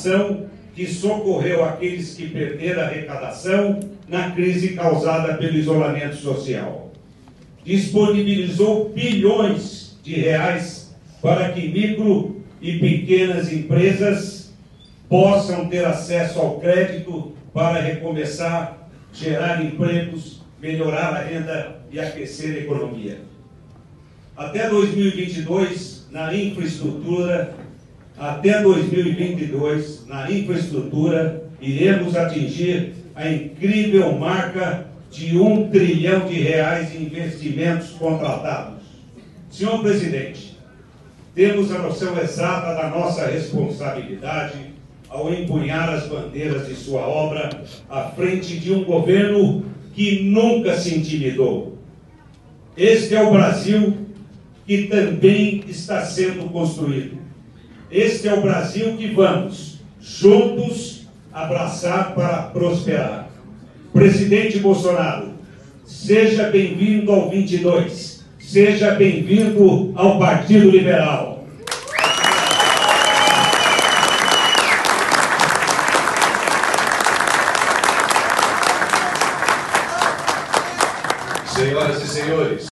ação que socorreu aqueles que perderam a arrecadação na crise causada pelo isolamento social. Disponibilizou bilhões de reais para que micro e pequenas empresas possam ter acesso ao crédito para recomeçar, gerar empregos, melhorar a renda e aquecer a economia. Até 2022, na infraestrutura, até 2022, na infraestrutura, iremos atingir a incrível marca de um trilhão de reais em investimentos contratados. Senhor presidente, temos a noção exata da nossa responsabilidade ao empunhar as bandeiras de sua obra à frente de um governo que nunca se intimidou. Este é o Brasil que também está sendo construído. Este é o Brasil que vamos, juntos, abraçar para prosperar. Presidente Bolsonaro, seja bem-vindo ao 22. Seja bem-vindo ao Partido Liberal. Senhoras e senhores,